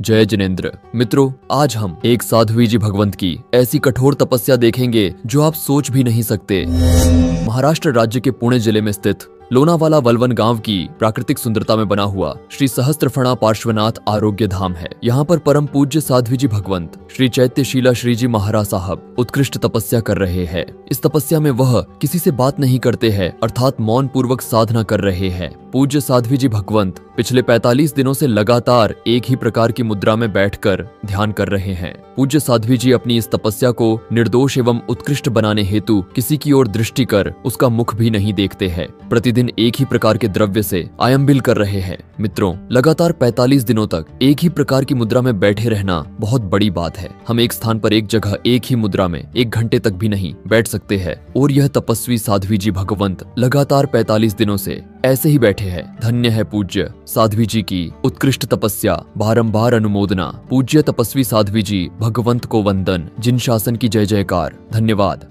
जय जिनेन्द्र। मित्रों, आज हम एक साध्वी जी भगवंत की ऐसी कठोर तपस्या देखेंगे जो आप सोच भी नहीं सकते। महाराष्ट्र राज्य के पुणे ज़िले में स्थित लोनावाला वलवन गाँव की प्राकृतिक सुंदरता में बना हुआ श्री सहस्त्रफणा पार्श्वनाथ आरोग्य धाम है। यहाँ पर परम पूज्य साध्वी जी भगवंत, श्री चैत्य चैत्यशीला श्री जी महाराज साहब उत्कृष्ट तपस्या कर रहे हैं। इस तपस्या में वह किसी से बात नहीं करते हैं, अर्थात मौन पूर्वक साधना कर रहे हैं। पूज्य साध्वी जी भगवंत पिछले 45 दिनों से लगातार एक ही प्रकार की मुद्रा में बैठकर ध्यान कर रहे हैं। पूज्य साध्वी जी अपनी इस तपस्या को निर्दोष एवं उत्कृष्ट बनाने हेतु किसी की ओर दृष्टि कर उसका मुख भी नहीं देखते हैं। प्रतिदिन एक ही प्रकार के द्रव्य से आयम्बिल कर रहे हैं। मित्रों, लगातार 45 दिनों तक एक ही प्रकार की मुद्रा में बैठे रहना बहुत बड़ी बात है। हम एक स्थान पर एक जगह एक ही मुद्रा में एक घंटे तक भी नहीं बैठ सकते हैं। और यह तपस्वी साध्वी जी भगवंत लगातार 45 दिनों से ऐसे ही बैठे हैं। धन्य है पूज्य साध्वी जी की उत्कृष्ट तपस्या, बारंबार अनुमोदना। पूज्य तपस्वी साध्वी जी भगवंत को वंदन, जिन शासन की जय जयकार। धन्यवाद।